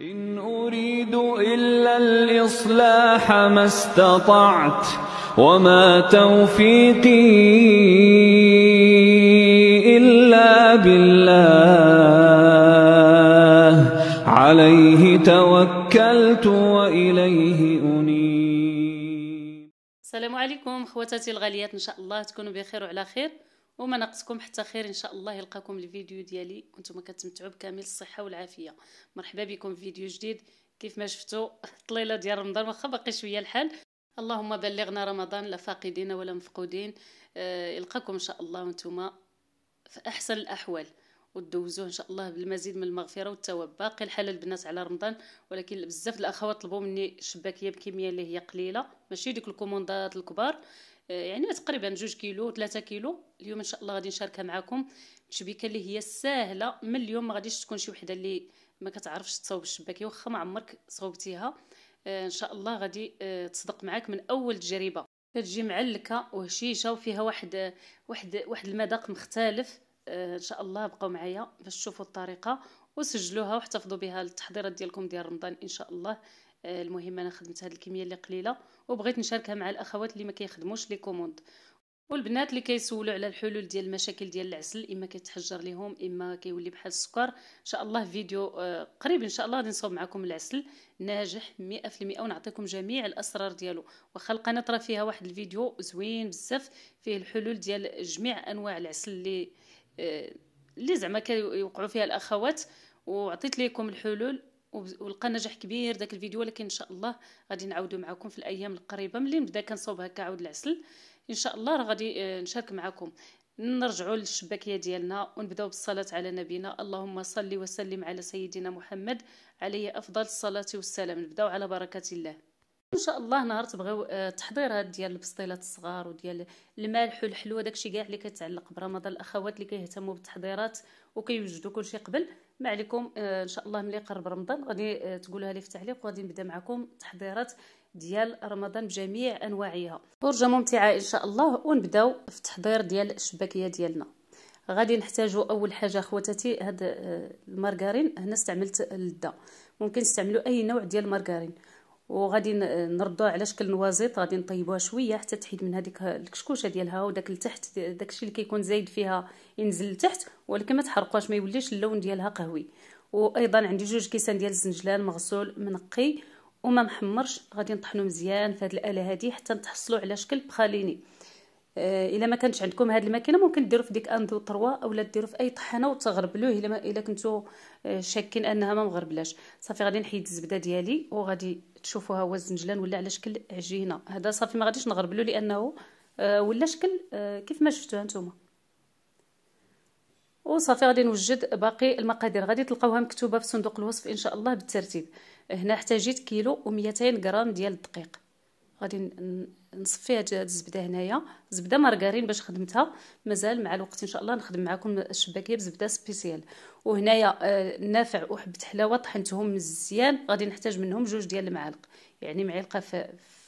إن أريد إلا الإصلاح ما استطعت وما توفيقي إلا بالله. عليه توكلت وإليه أنيب. السلام عليكم خواتاتي الغاليات إن شاء الله تكونوا بخير وعلى خير. وما ناقصكم حتى خير إن شاء الله يلقاكم الفيديو ديالي. وأنتم كتمتعوا بكامل الصحة والعافية. مرحبا بكم في فيديو جديد. كيف ما شفتوا الطليله ديال رمضان واخا باقي شوية الحال. اللهم بلغنا رمضان لا فاقدين ولا مفقودين. آه يلقاكم إن شاء الله وأنتم في أحسن الأحوال. ودوزوه إن شاء الله بالمزيد من المغفرة والثواب باقي الحال البنات على رمضان ولكن بزاف الأخوات طلبوا مني الشباكيه بكمية اللي هي قليلة. ماشي ديك الكوموندات الكبار. يعني تقريبا جوج كيلو ثلاثة كيلو. اليوم إن شاء الله غادي نشاركها معكم تشبيكه اللي هي سهله من اليوم ما غاديش تكون شي وحدة اللي ما كتعرفش تصاوب الشباكيه واخا ما عمرك صوبتيها آه، إن شاء الله غادي آه، تصدق معاك من أول تجربة. كتجي معلكة وهشيشة وفيها واحد واحد واحد المذاق مختلف. إن شاء الله بقاو معايا باش تشوفوا الطريقة وسجلوها واحتفظوا بها للتحضيرات ديالكم ديال رمضان إن شاء الله. المهم أنا خدمت هذه الكمية اللي قليلة وبغيت نشاركها مع الأخوات اللي ما كيخدموش لي كوموند. والبنات اللي كيسولوا على الحلول ديال المشاكل ديال العسل إما كيتحجر لهم إما كيولي بحال السكر. إن شاء الله فيديو قريب إن شاء الله غادي نصاوب معكم العسل ناجح 100% ونعطيكم جميع الأسرار ديالو. واخا القناه راه فيها واحد الفيديو زوين بزاف فيه الحلول ديال جميع أنواع العسل اللي اللي زعما كيوقعوا فيها الأخوات وعطيت لكم الحلول. ولقى نجاح كبير داك الفيديو ولكن إن شاء الله غادي نعاودو معكم في الأيام القريبة. ملي نبدا كنصوب هكا عود العسل. إن شاء الله راه غادي آه، نشارك معكم نرجعوا للشباكية ديالنا ونبداو بالصلاة على نبينا. اللهم صل وسلم على سيدنا محمد. عليه أفضل الصلاة والسلام. نبداو على بركة الله. إن شاء الله نهار تبغيو التحضيرات آه، ديال البسطيلات الصغار وديال المالح والحلوى داكشي كاع اللي كيتعلق برمضان الأخوات اللي كيهتموا بالتحضيرات وكيوجدوا كلشي قبل. ما عليكم. آه، إن شاء الله ملي قرب رمضان. غادي آه، تقولوها لي في التعليق وغادي نبدأ معكم تحضيرات ديال رمضان بجميع أنواعها. فرجه ممتعة إن شاء الله ونبدأو في التحضير ديال الشباكية ديالنا. غادي نحتاجو أول حاجة خواتاتي هذا المارغرين. هنا استعملت اللذه ممكن تستعملوا أي نوع ديال المارغرين. وغادي نردوها على شكل نوازيط غادي نطيبوها شوية حتى تحيد من هذيك الكشكوشه ديالها وداك التحت داكشي اللي كيكون زايد فيها ينزل لتحت ولكن ما تحرقوهاش ما يوليش اللون ديالها قهوي. وأيضا عندي جوج كيسان ديال الزنجلان مغسول منقي وما محمرش غادي نطحنو مزيان في هذه الآلة هذه حتى نتحصلوا على شكل بخاليني. آه إلا ما كانش عندكم هذه الماكينة ممكن ديروا في ديك اندو طروا اولا ديروا في أي طحانه وتغربلوه إلا إلا كنتو آه شاكين أنها ما مغربلاش. صافي غادي نحيد الزبدة ديالي وغادي تشوفوها هو الزنجلان ولا على شكل عجينه هذا صافي ما غاديش نغربلو لأنه آه ولا شكل آه كيف ما شفتوها نتوما وصافي غادي نوجد باقي المقادير. غادي تلقاوها مكتوبة في صندوق الوصف إن شاء الله بالترتيب. هنا احتاجيت كيلو و200 غرام ديال الدقيق. غادي نصفي هاد الزبدة هنايا. زبدة مارغرين باش خدمتها. مازال مع الوقت إن شاء الله نخدم معكم الشباكية بزبدة سبيسيال. وهنايا آه نافع وحبة حلاوة طحنتهم مزيان. غادي نحتاج منهم جوج ديال المعالق. يعني معلقة في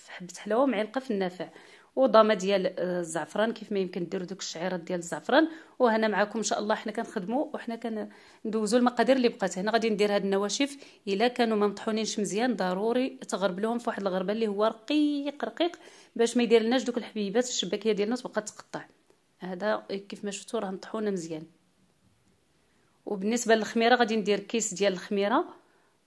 حبة حلاوة ومعلقة في النافع وضامة ديال آه، الزعفران كيف ما يمكن ديروا دوك الشعيرات ديال الزعفران. وهنا معكم إن شاء الله حنا كنخدموا وحنا كندوزوا المقادير اللي بقات هنا. غادي ندير هاد النواشف. إلا كانوا ما مطحونينش مزيان ضروري تغربلوهم في واحد الغربة اللي هو رقيق رقيق باش ما يدير لناش دوك الحبيبات الشباكيه ديالنا تبقى تقطع. هذا كيف ما شفتوا راه مطحونة مزيان. وبالنسبة للخميرة غادي ندير كيس ديال الخميرة.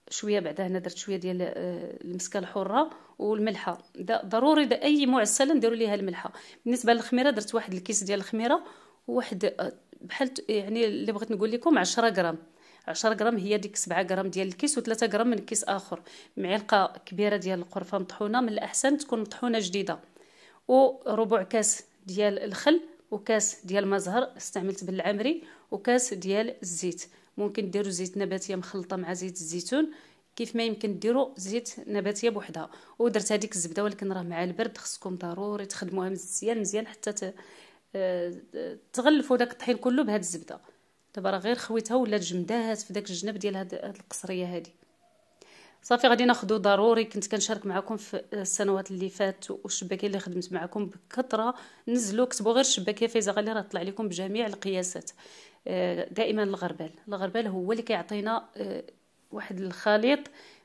شوية بعدا هنا درت شوية ديال آه، المسكة الحرة والملحة. ضروري دا أي معسله نديروا ليها الملحة. بالنسبة للخميرة درت واحد الكيس ديال الخميرة وواحد آه، بحال يعني اللي بغيت نقول لكم 10 غرام. 10 غرام هي ديك 7 غرام ديال الكيس و3 غرام من كيس آخر. معلقة كبيرة ديال القرفة مطحونة من الأحسن تكون مطحونة جديدة. وربع كاس ديال الخل وكاس ديال المزهر استعملت بالعمري وكاس ديال الزيت. ممكن ديروا زيت نباتية مخلطة مع زيت الزيتون. كيف ما يمكن ديروا زيت نباتية بوحدها. ودرت هذيك الزبدة ولكن راه مع البرد خصكم ضروري تخدموها مزيان مزيان حتى آه، تغلفوا داك الطحين كله بهاد الزبدة. دابا راه غير خويتها ولا جمدات في داك الجنب ديال هاد القصرية هادي. صافي غادي ناخذو ضروري. كنت كنشارك معكم في السنوات اللي فات والشباكيه اللي خدمت معكم بكثرة. نزلوا كتبوا غير الشباكيه فايزة غالي راه طلع لكم بجميع القياسات. دائما الغربال. الغربال هو اللي كيعطينا آه، واحد الخليط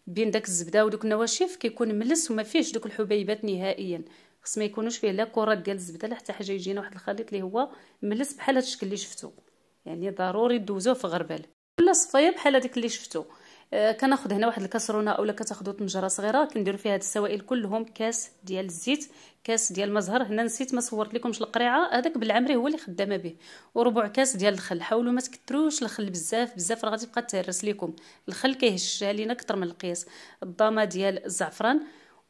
بين داك الزبدة ودوك النواشف كيكون ملس وما فيهش دوك الحبيبات نهائيا. خص ما يكونوش فيه لا كرات ديال الزبدة لا حتى حاجة يجينا واحد الخليط اللي هو ملس بحال هذا الشكل اللي شفتو. يعني ضروري دوزوه في غربال. ولا صفاية بحال هذيك اللي شفتو. كناخذ هنا واحد الكاسرونه اولا كتاخذوا طنجرة صغيرة كنديروا فيها هاد السوائل كلهم كاس ديال الزيت كاس ديال المزهر هنا نسيت ما صورت لكمش القريعة هذاك بالعمري هو اللي خدامة به. وربع كاس ديال الخل حاولوا ما تكثروش الخل بزاف بزاف راه غادي تبقى تهرس لكم الخل كيهش علينا أكثر من القياس. الضامة ديال الزعفران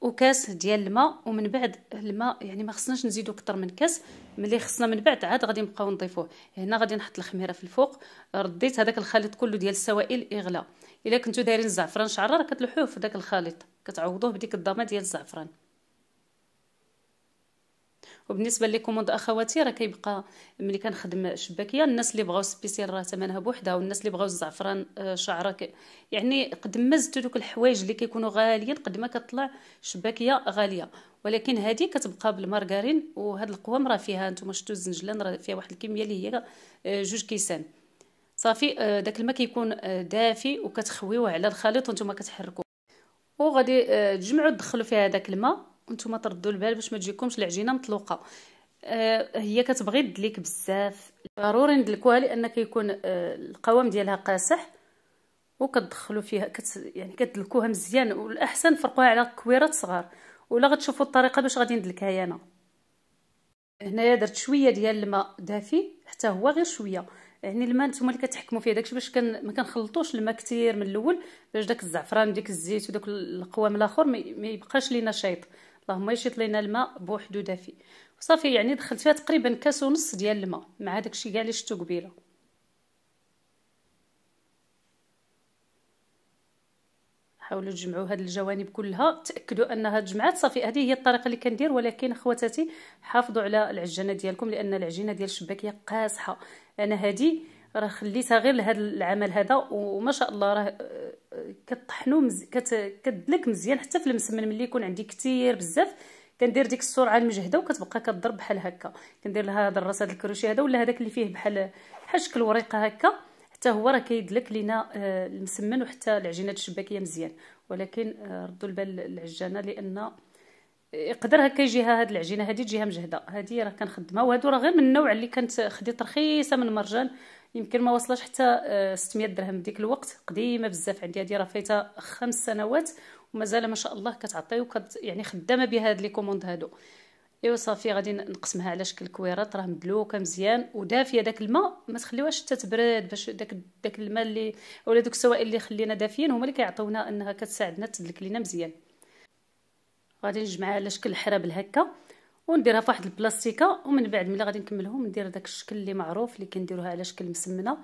وكاس ديال الماء ومن بعد الماء يعني ما خصناش نزيدو أكثر من كاس. ملي خصنا من بعد عاد غادي نبقاو نضيفوه. هنا غادي نحط الخميرة في الفوق. رديت هذاك الخليط كله ديال السوائل يغلى إلا كنتو دايرين الزعفران شعره راه كتلوحوه في داك الخليط كتعوضوه بديك الضامه ديال الزعفران. وبالنسبة ل commandes أخواتي راه كيبقى ملي كنخدم شباكية الناس اللي بغاو spécial راه ثمنها بوحدها والناس اللي بغاو الزعفران آه، شعره ك... يعني قد ما زدتو دوك الحوايج اللي كيكونوا غاليين قد ما كتطلع شباكية غالية. ولكن هذه كتبقى بالمارغرين وهاد القوام راه فيها نتوما شفتوا الزنجلان راه فيها واحد الكمية اللي هي آه، جوج كيسان. صافي آه، داك الماء كيكون دافي وكتخويوه على الخليط وأنتم كتحركوا وغادي تجمعوا تدخلوا فيها داك الماء وأنتم تردوا البال باش ما تجيكمش العجينة مطلوقة. آه هي كتبغي تدليك بزاف. ضروري ندلكوها لأن كيكون آه القوام ديالها قاصح وكتدخلوا فيها كت يعني كتدلكوها مزيان والأحسن فرقوها على كويرات صغار. ولا غتشوفوا الطريقة باش غادي ندلكها أنا. هنايا درت شوية ديال الماء دافي حتى هو غير شوية. يعني الماء نتوما اللي كتحكموا فيه داكشي باش كان ما كنخلطوش الماء كثير من الأول باش داك الزعفران وديك الزيت وداك القوام الآخر ما يبقاش لينا شايط اللهم يشيط لينا الماء بوحدو دافي. وصافي يعني دخلت فيها تقريبا كاس ونص ديال الماء مع داكشي كاع اللي شفتو قبيلة. حاولوا تجمعوا هاد الجوانب كلها. تأكدوا انها تجمعات صافي هذه هي الطريقة اللي كندير ولكن خواتاتي حافظوا على العجانه ديالكم لأن العجينة ديال الشباكيه قاصحة. أنا هذه راه خليتها غير لهذا العمل هذا وما شاء الله راه آه، كطحنو مز... كت... كدلك مزيان حتى في المسمن ملي يكون عندي كثير بزاف كندير ديك السرعة المجهدة وكتبقى كضرب بحال هكا. كندير لها هذا الراس هذا الكروشي هذا ولا هذاك اللي فيه بحال بحال شكل وريقة هكا. حتى هو راه كيدلك لينا آه، المسمن وحتى العجينة الشباكية مزيان. ولكن آه، ردوا البال العجانة لأن يقدر هكا يجيها هاد العجينة هذه تجيها مجهدة. هذه راه كنخدمها. وهادو راه غير من النوع اللي كانت خديت رخيصة من مرجان. يمكن ما وصلش حتى 600 آه، درهم ديك الوقت. قديمة بزاف. عندي هذه راه فايتة خمس سنوات. ومازال ما شاء الله كتعطي وكت يعني خدامة بها هاد les commandes هادو. إيوا صافي غادي نقسمها على شكل كويرات راه مدلوكه مزيان ودافية. داك الماء ما تخليوهاش حتى تبرد باش داك داك الماء اللي ولا دوك السوائل اللي خلينا دافيين هما اللي كيعطيونا إنها كتساعدنا تدلك لينا مزيان. غادي نجمعها على شكل حرابل هكا ونديرها في واحد البلاستيكة ومن بعد ملي غادي نكملهم ندير داك الشكل اللي معروف اللي كنديروها على شكل مسمنة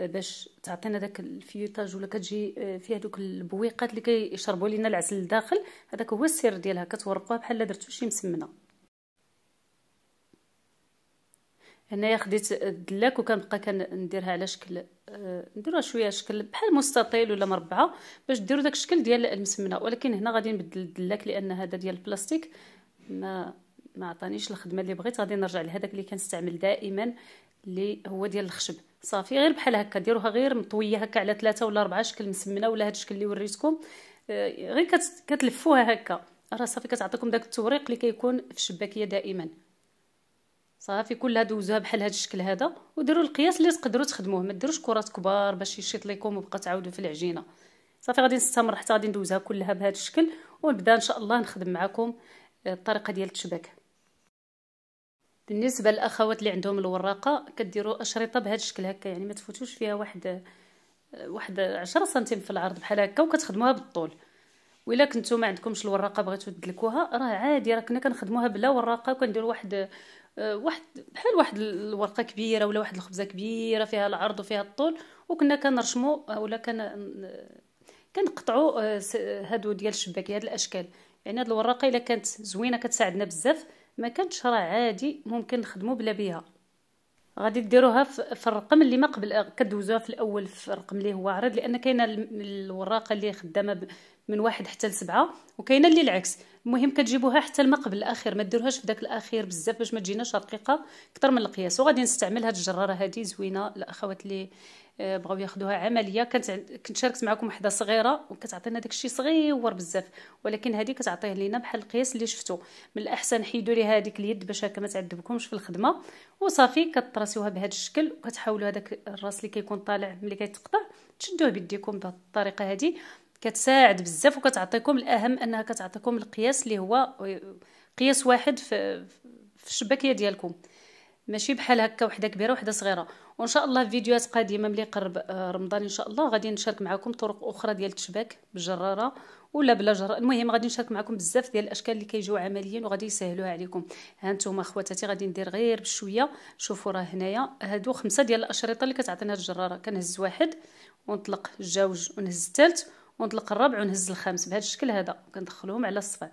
آه، باش تعطينا داك ال feuilletage ولا كتجي آه، فيها دوك البويقات اللي كيشربوا لينا العسل لداخل هذاك هو السر ديالها كتورقوها بحال درتو شي مسمنة. هنايا خديت الدلاك وكنبقى كنديرها على شكل آه، نديروها شوية شكل بحال مستطيل ولا مربعة باش ديروا داك الشكل ديال المسمنة. ولكن هنا غادي نبدل الدلاك لأن هذا ديال البلاستيك ما ما عطانيش الخدمة اللي بغيت. غادي نرجع لهذاك اللي كنستعمل دائما اللي هو ديال الخشب. صافي غير بحال هكا ديروها غير مطوية هكا على ثلاثة ولا أربعة شكل مسمنة ولا هذا الشكل اللي وريتكم. آه، غير كتلفوها هكا. راه صافي كتعطيكم داك التوريق اللي كيكون في الشباكية دائما. صافي كلها دوزوها بحال هذا الشكل هذا وديروا القياس اللي تقدروا تخدموه. ما ديروش كرات كبار باش يشيط لكم وبقى تعاودوا في العجينة. صافي غادي نستمر حتى غادي ندوزها كلها بهذا الشكل ونبدأ إن شاء الله نخدم معكم الطريقة ديال التشباك بالنسبة للأخوات اللي عندهم الوراقة كديروا أشرطة بهذا الشكل هكا يعني ما تفوتوش فيها واحد واحد 10 سنتيم في العرض بحال هكا وكتخدموها بالطول. وإلا كنتو ما عندكمش الوراقة بغيتو تدلكوها راه عادي راه كنا كنخدموها بلا وراقة وكنديروا واحد واحد بحال واحد الورقة كبيرة ولا واحد الخبزة كبيرة فيها العرض وفيها الطول وكنا كنرشموا ولا كان كنقطعوا آه، هادو ديال الشباكي هاد الأشكال. يعني هاد الوراقه إلا كانت زوينة كتساعدنا بزاف ما كانتش راه عادي ممكن نخدموا بلا بها غادي ديروها في الرقم اللي ما قبل كدوزوها في الأول في الرقم اللي هو عرض لأن كاينة الوراقه اللي خدامة من واحد حتى لسبعة وكاينة اللي العكس. المهم كتجيبوها حتى الماء قبل الأخير ما ديروهاش في داك الأخير بزاف باش ما تجيناش رقيقة أكثر من القياس. وغادي نستعمل هاد الجرارة هذه زوينة الاخوات اللي آه، بغاو ياخذوها عملية. كنت كنت شاركت معكم وحدة صغيرة وكتعطينا داكشي صغيور بزاف. ولكن هذه كتعطيه لينا بحال القياس اللي شفتو. من الأحسن حيدوا لي هذيك اليد باش هكا ما تعذبكمش في الخدمة. وصافي كطراسيوها بهذا الشكل وكتحاولوا هذاك الراس اللي كيكون طالع ملي كيتقطع تشدوه بيديكم بهذه الطريقة هذه كتساعد بزاف وكتعطيكم الأهم أنها كتعطيكم القياس اللي هو قياس واحد في, في الشباكية ديالكم. ماشي بحال هكا وحدة كبيرة وحدة صغيرة. وإن شاء الله في فيديوهات قادمة ملي يقرب آه، رمضان إن شاء الله غادي نشارك معكم طرق أخرى ديال التشباك بالجرارة ولا بلا جرارة. المهم غادي نشارك معكم بزاف ديال الأشكال اللي كيجيو عمليا وغادي يسهلوها عليكم. ها أنتم خواتاتي غادي ندير غير بشوية. شوفوا راه هنايا هادو خمسة ديال الأشرطة اللي كتعطينا الجرارة. كنهز واحد ونطلق جوج ونهز الثالث ونطلق الرابع ونهز الخامس. بهذا الشكل هذا كندخلهم على الصفع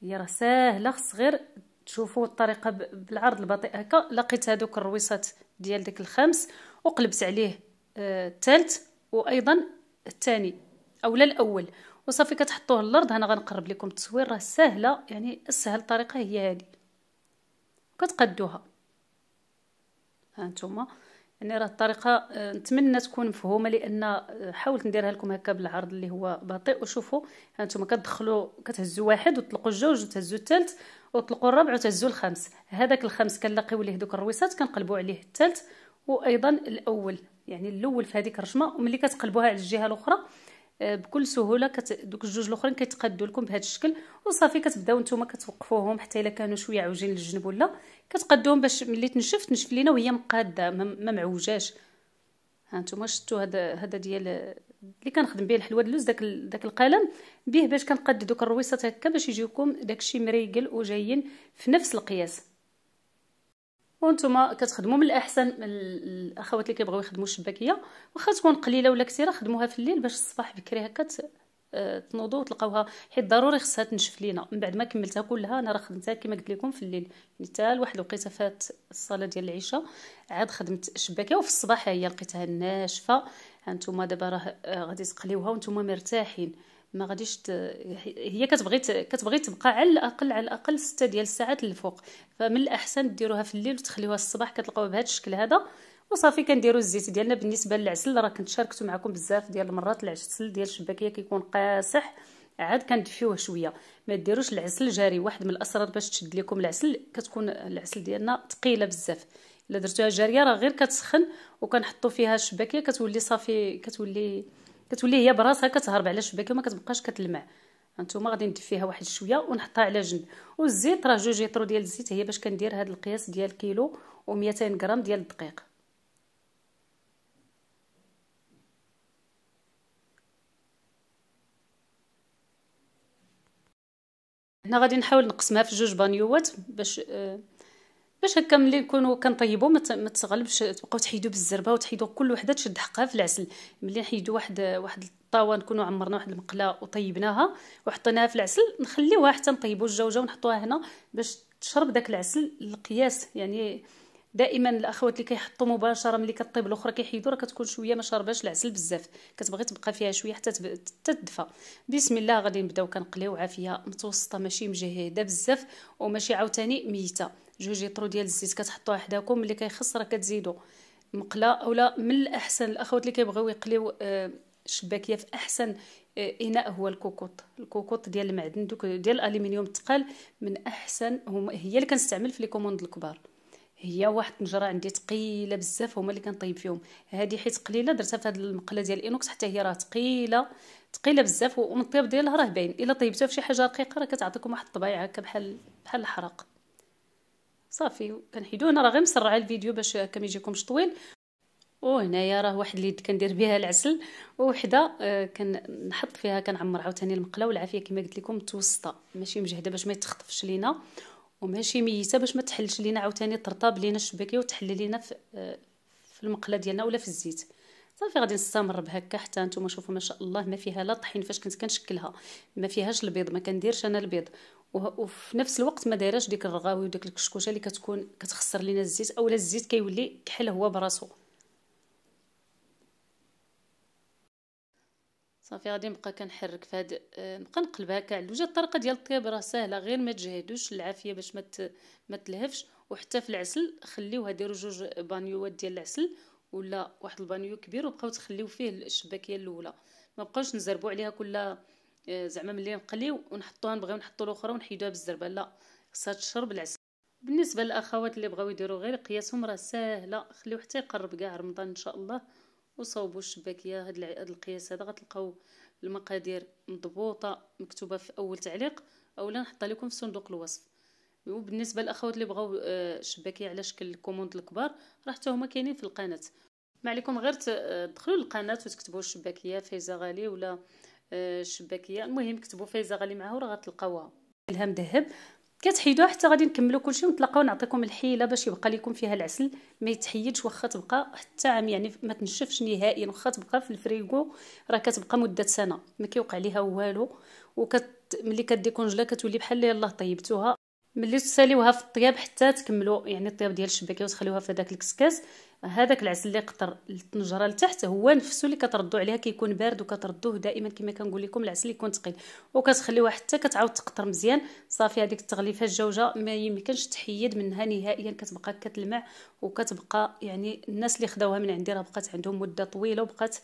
هي راه ساهلة خص غير تشوفوا الطريقة بالعرض البطيء هكا. لقيت هذوك الرويصات ديال داك الخامس وقلبت عليه الثالث آه وأيضا الثاني اولا الأول. وصافي كتحطوه الأرض أنا غنقرب لكم التصوير. راه ساهلة يعني أسهل طريقة هي هذه. كتقدوها. ها نتوما. يعني راه الطريقة آه، نتمنى تكون مفهومة لأن آه، حاولت نديرها لكم هكا بالعرض اللي هو بطيء. وشوفوا هانتوما كتدخلوا كتهزوا واحد وتطلقوا الجوج وتهزوا الثالث وتطلقوا الرابع وتهزوا الخامس. هذاك الخامس كنلاقيو ليه دوك الرويصات كنقلبوا عليه الثالث وأيضا الأول. يعني الأول في هذيك الرشمة وملي كتقلبوها على الجهة الأخرى بكل سهولة كت... دوك الجوج الأخرين كيتقادوا لكم بهذا الشكل. وصافي كتبداو نتوما كتوقفوهم حتى إلا كانوا شوية عوجين للجنب ولا. كتقادوهم باش ملي تنشف تنشف لينا وهي مقادة ما معوجاش. ها نتوما شفتوا هذا هذا ديال اللي كنخدم به الحلوة اللوز داك داك القلم. به باش كنقاد دوك الرويصات هكا باش يجيوكم داكشي مريقل وجايين في نفس القياس. وأنتم كتخدموا من الأحسن الأخوات اللي كيبغيو يخدموا الشباكية واخا تكون قليلة ولا كثيرة خدموها في الليل باش الصباح بكري هكا آه، تنوضوا وتلقاوها حيت ضروري خصها تنشف لينا. من بعد ما كملتها كلها أنا راه خدمتها كما قلت لكم في الليل. يعني حتى لواحد الوقيته فات الصلاة ديال العشاء عاد خدمت الشباكية وفي الصباح هي لقيتها ناشفة. هانتوما دابا راه آه، غادي تقليوها وأنتم مرتاحين. ما غاديش ت... هي كتبغي ت... كتبغي تبقى على الاقل على الأقل ستة ديال الساعات للفوق. فمن الأحسن ديروها في الليل وتخليوها الصباح كتلقاوها بهذا الشكل هذا. وصافي كنديروا الزيت ديالنا. بالنسبة للعسل راه كنت شاركت معكم بزاف ديال المرات. العسل ديال الشباكية كيكون قاصح. عاد كندفيوه شوية. ما ديروش العسل جاري واحد من الأسرار باش تشد لكم العسل. كتكون العسل ديالنا ثقيلة بزاف. إلا درتوها جارية راه غير كتسخن. وكنحطوا فيها الشباكية كتولي صافي كتولي كتولي هي براسها كتهرب على الشباكه وما كتبقاش كتلمع. هانتوما غادي ندفيها واحد شوية ونحطها على جنب. والزيت راه جوج يطرو ديال الزيت هي باش كندير هذا القياس ديال كيلو و200 غرام ديال الدقيق. هنا غادي نحاول نقسمها في جوج بانيوات باش آه باش هكا ملي نكونوا كنطيبوا ما تغلبش تبقاو تحيدوا بالزربة وتحيدوا كل وحدة تشد حقها في العسل. ملي نحيدوا واحد واحد الطاوة نكونوا عمرنا واحد المقله وطيبناها وحطيناها في العسل نخليوها حتى نطيبوا الجوجة ونحطوها هنا باش تشرب داك العسل القياس يعني دائما الأخوات اللي كيحطوا مباشرة ملي كطيب الأخرى كيحيدوا راه كتكون شوية ما شرباش العسل بزاف. كتبغي تبقى فيها شوية حتى تدفى. بسم الله غادي نبداو كنقليو عافية متوسطة ماشي مجهدة بزاف وماشي عاوتاني ميتة. جوج يطرو ديال الزيت كتحطوها حداكم ملي كيخص راه كتزيدوا مقلة أولا من الأحسن الأخوات اللي كيبغيو يقليو آه شباكيه في أحسن آه إناء هو ال cocotte. ال cocotte ديال المعدن دوك ديال الالومنيوم الثقال من أحسن هما هي اللي كنستعمل في les commandes الكبار. هي واحد الطنجره عندي ثقيله بزاف هما اللي كنطيب فيهم. هذه حيت قليلة درتها في هذه المقلة ديال الانوكس حتى هي راه ثقيله ثقيله بزاف ومن الطياب ديالها راه باين. إلا طيبتوها في شي حاجة رقيقة راه كتعطيكم واحد الطبيعة هكا بحال بحال الحرق. صافي كنحيدو هنا راه غير مسرعة الفيديو باش هكا ما يجيكمش طويل. وهنايا راه واحد اليد كندير بها العسل. وحده آه كنحط فيها كنعمر عاوتاني المقلة. والعافية كما قلت لكم متوسطه ماشي مجهدة باش ما يتخطفش لينا. وماشي ميتة باش ما تحلش لينا عاوتاني ترطاب لينا الشباكيه وتحل لينا في, آه في المقلة ديالنا ولا في الزيت. صافي غادي نستمر بهكا حتى نتوما شوفوا ما شاء الله ما فيها لا طحين فاش كنت كنشكلها. ما فيهاش البيض ما كنديرش أنا البيض. وفي نفس الوقت ما دايراش ديك الرغاوي وديك الكشكوشه اللي كتكون كتخسر لينا الزيت أولا الزيت كيولي كحل هو براسو. صافي غادي نبقى كنحرك في هاد آه، نبقى نقلبها كاع. الوجه الطريقة ديال الطياب راه ساهلة غير ما تجهدوش العافية باش ما ما تلهفش. وحتى في العسل خليوها ديروا جوج بانيوات ديال العسل ولا واحد البانيو كبير وبقاو تخليو فيه الشباكيه الأولى. ما بقاوش نزربوا عليها كل زعما ملي نقليو ونحطوها نبغيو نحطوا الأخرى ونحيدوها بالزربة. لا خصها تشرب العسل. بالنسبة للأخوات اللي بغاو يديروا غير قياسهم راه ساهلة. خليو حتى يقرب كاع رمضان إن شاء الله وصوبوا الشباكية. هاد القياس هذا غتلقاو المقادير مضبوطة مكتوبة في أول تعليق. أولا نحطها لكم في صندوق الوصف. وبالنسبة للأخوات اللي بغاو آه، شباكية على شكل ال commandes الكبار راه حتى هما كاينين في القناة. ما عليكم غير تدخلوا للقناة وتكتبوا الشباكية فايزة غالي ولا الشباكية. آه، المهم كتبوا فايزة غالي معها وراه غتلقاوها. إلهام ذهب. كتحيدوها حتى غادي نكملوا كلشي ونطلقوا نعطيكم الحيلة باش يبقى لكم فيها العسل. ما يتحيدش واخا تبقى حتى عام يعني ما تنشفش نهائيا. واخا تبقى في الفريغو راه كتبقى مدة سنة. ما كيوقع ليها والو. وكت ملي كدي كونجلا كتولي بحال يلاه طيبتوها. ملي تساليوها في الطياب حتى تكملوا يعني الطياب ديال الشباكه وتخليوها في هذاك الكسكاس هذاك العسل اللي قطر الطنجره لتحت هو نفسه اللي كتردوا عليها كيكون بارد وكتردوه دائما كما كنقول لكم العسل يكون ثقيل وكتخليوها حتى كتعاود تقطر مزيان. صافي هذيك التغليفة الجوجة ما يمكنش تحيد منها نهائيا كتبقى كتلمع وكتبقى يعني الناس اللي خداوها من عندي راه بقات عندهم مدة طويلة وبقات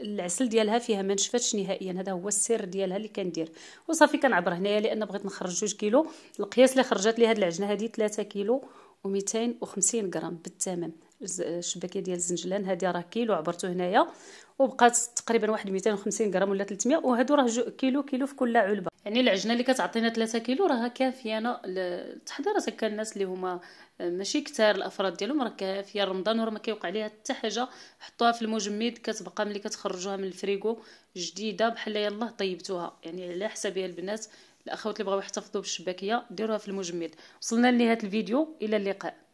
العسل ديالها فيها ما نشفتش نهائيا. هذا هو السر ديالها اللي كندير. وصافي كنعبر هنايا لأن بغيت نخرج جوج كيلو. القياس اللي خرجت لي هاد العجنة هذه 3 كيلو و250 غرام بالتمام. الشباكية ديال الزنجلان هذه راه كيلو عبرته هنايا. وبقات تقريبا واحد 250 غرام ولا 300 وهادو راه كيلو كيلو في كل علبة. يعني العجنة اللي كتعطينا 3 كيلو راه كافية أنا تحضيرات هكا الناس اللي هما ماشي كثار الأفراد ديالهم راه كافية. رمضان وراه ما كيوقع ليها حتى حاجة حطوها في المجمد كتبقى ملي كتخرجوها من الفريغو جديدة بحال يلاه طيبتوها. يعني على حسابها البنات الأخوات اللي بغاو يحتفظوا بالشباكيه ديروها في المجمد. وصلنا لنهاية الفيديو إلى اللقاء.